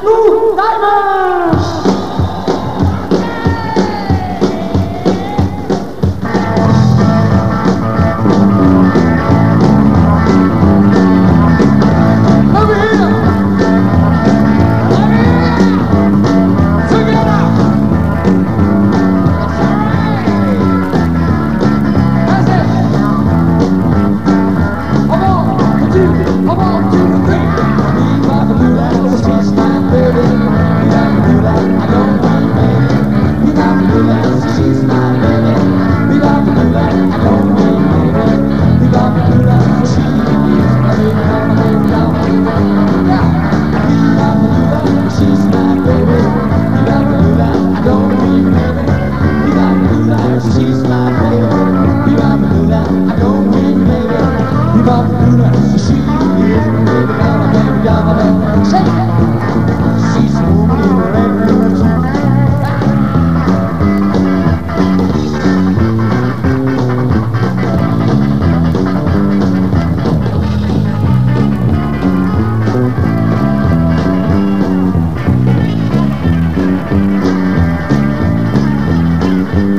Blue Diamonds!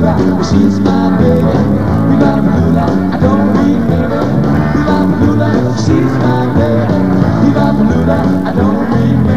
she's my baby. We love a I don't mean baby. We a she's my baby. We love a I don't mean.